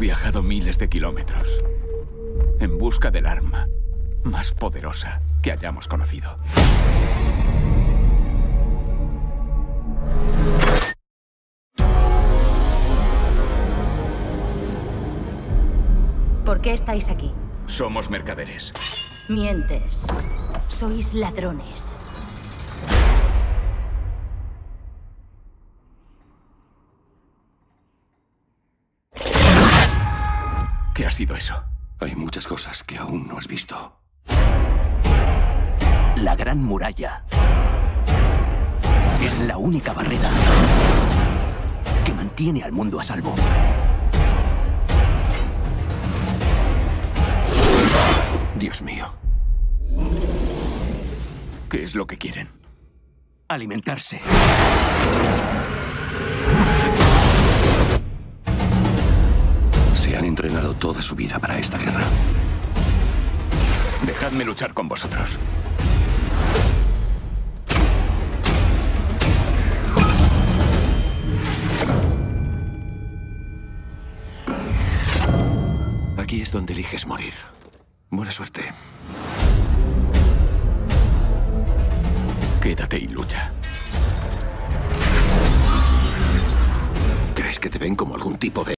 viajado miles de kilómetros en busca del arma más poderosa que hayamos conocido. ¿Por qué estáis aquí? Somos mercaderes. Mientes. Sois ladrones. ¿Qué ha sido eso? Hay muchas cosas que aún no has visto. La Gran Muralla es la única barrera que mantiene al mundo a salvo. Dios mío. ¿Qué es lo que quieren? Alimentarse. Han entrenado toda su vida para esta guerra. Dejadme luchar con vosotros. Aquí es donde eliges morir. Buena suerte. Quédate y lucha. ¿Crees que te ven como algún tipo de